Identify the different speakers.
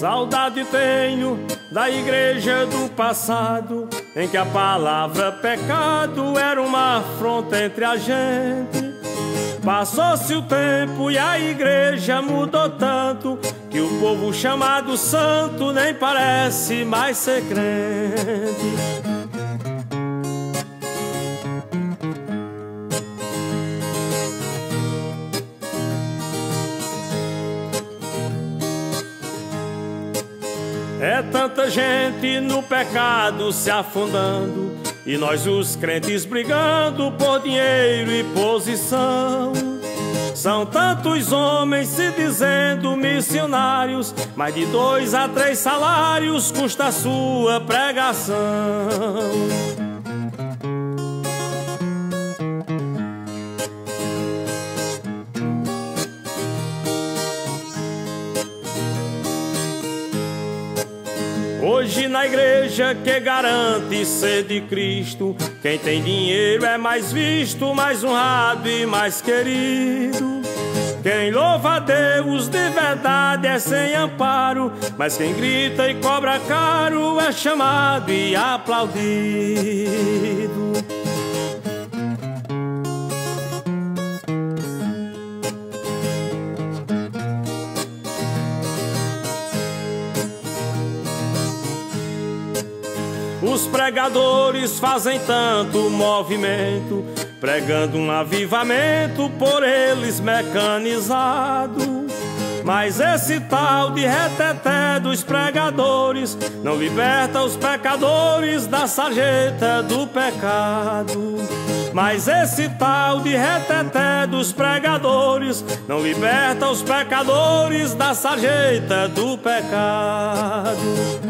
Speaker 1: Saudade tenho da igreja do passado, em que a palavra pecado era uma afronta entre a gente. Passou-se o tempo e a igreja mudou tanto que o povo chamado santo nem parece mais ser crente. É tanta gente no pecado se afundando e nós os crentes brigando por dinheiro e posição. São tantos homens se dizendo missionários, mais de dois a três salários custa a sua pregação. Hoje na igreja que garante ser de Cristo, quem tem dinheiro é mais visto, mais honrado e mais querido. Quem louva a Deus de verdade é sem amparo, mas quem grita e cobra caro é chamado e aplaudido. Os pregadores fazem tanto movimento, pregando um avivamento por eles mecanizado. Mas esse tal de reteté dos pregadores não liberta os pecadores da sarjeta do pecado. Mas esse tal de reteté dos pregadores não liberta os pecadores da sarjeta do pecado.